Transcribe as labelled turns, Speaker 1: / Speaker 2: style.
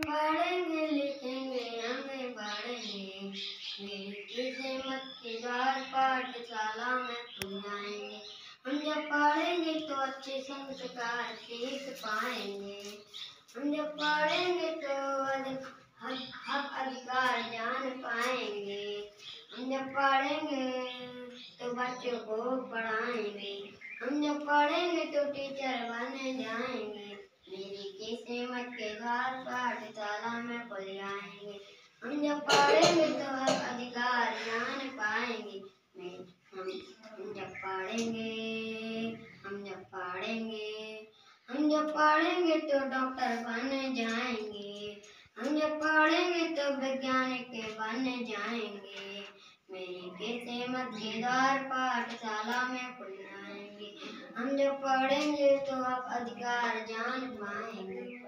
Speaker 1: पढ़ेंगे लिखेंगे हमें बढ़ेंगे मेरी से मत किजार पाठशाला में तुम आएँगे हम जब पढ़ेंगे तो अच्छे संस्कार सीख पाएँगे। हम जब पढ़ेंगे तो हक अधिकार जान पाएँगे। हम जब पढ़ेंगे तो बच्चों को पढ़ाएँगे। हम जब पढ़ेंगे तो टीचर बने जाएँगे के द्वार पाठशाला में खुल जाएँगे हम जब पढ़ेंगे तो हक अधिकार जान पाएँगे। हम हम जब पढ़ेंगे हम जब पढ़ेंगे हम जब पढ़ेंगे तो डॉक्टर बन जाएँगे। हम जब पढ़ेंगे तो वैज्ञानिक बन जाएँगे। मेरी किस्मत के द्वार पाठशाला में खुल जाएँगे। हम जब पढ़ेंगे तो आप अधिकार जान पाएँगे।